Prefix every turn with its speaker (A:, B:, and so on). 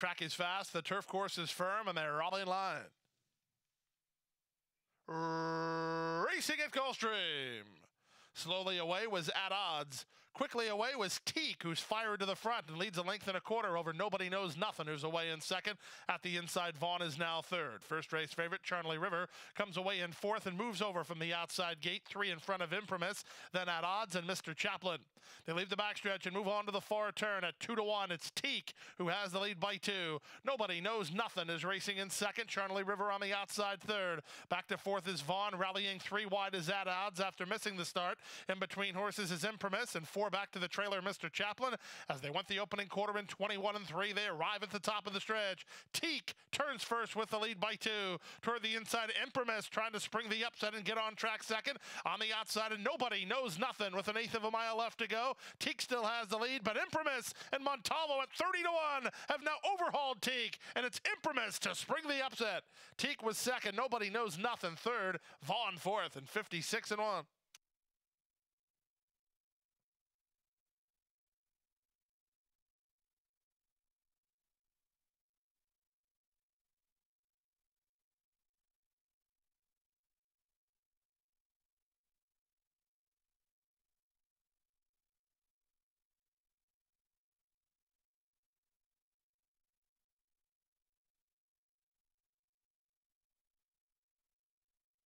A: Track is fast, the turf course is firm, and they're all in line. Racing at Gulfstream. Slowly away was at odds. Quickly away was Teak, who's fired to the front and leads a length and a quarter over Nobody Knows Nothing, who's away in second. At the inside, Vaughn is now third. First race favorite, Charlie River, comes away in fourth and moves over from the outside gate, three in front of Imprimis, then at odds and Mr. Chaplin. They leave the backstretch and move on to the far turn at two to one. It's Teak who has the lead by two. Nobody Knows Nothing is racing in second. Charlie River on the outside third. Back to fourth is Vaughn, rallying three wide as at odds after missing the start. In between horses is Imprimis and four back to the trailer, Mr. Chaplin. As they went the opening quarter in 21 and 3, they arrive at the top of the stretch. Teak turns first with the lead by two. Toward the inside, Imprimis trying to spring the upset and get on track second. On the outside, and nobody knows nothing with an eighth of a mile left to go. Teak still has the lead, but Imprimis and Montalvo at 30 to 1 have now overhauled Teak, and it's Imprimis to spring the upset. Teak was second. Nobody knows nothing third. Vaughn fourth and 56 and 1.